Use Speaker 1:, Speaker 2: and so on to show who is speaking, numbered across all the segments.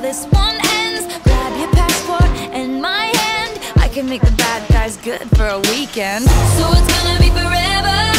Speaker 1: this one ends. Grab your passport and my hand. I can make the bad guys good for a weekend. So it's gonna be forever.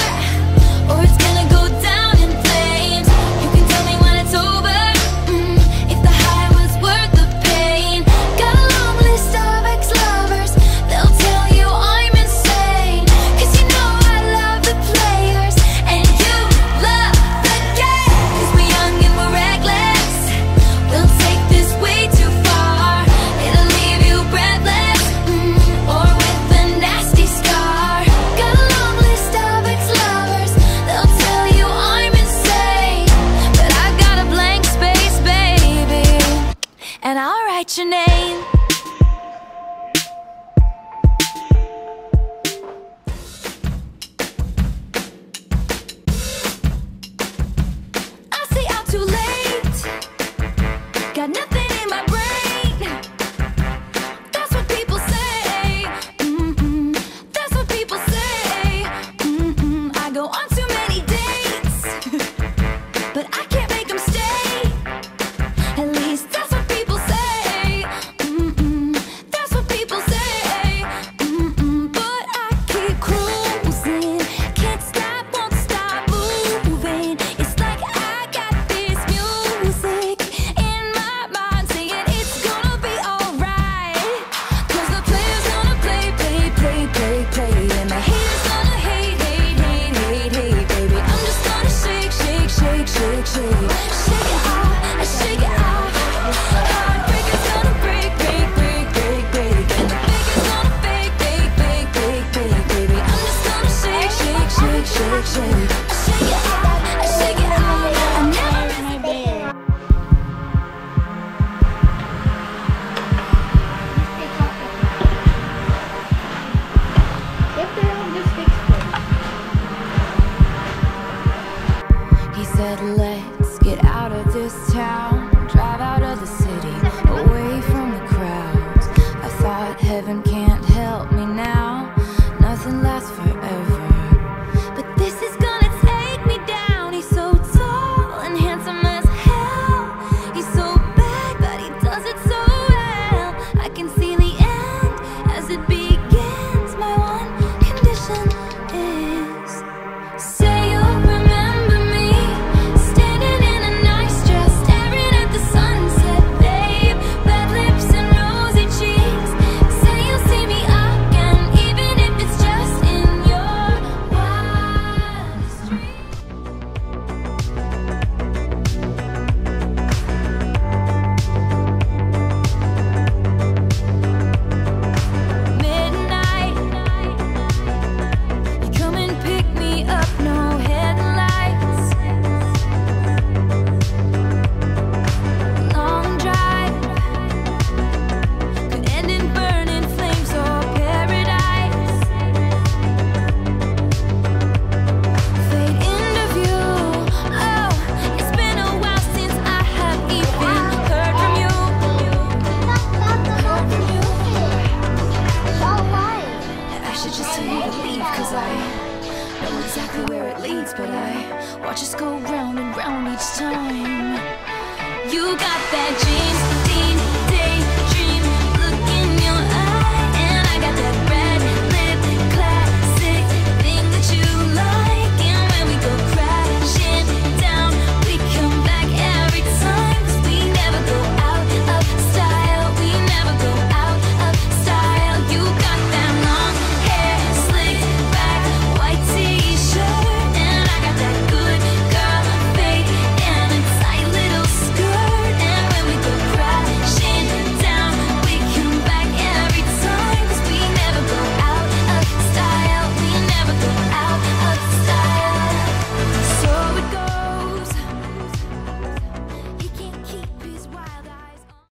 Speaker 1: dance, but I watch us go round and round each time. You got that jeans.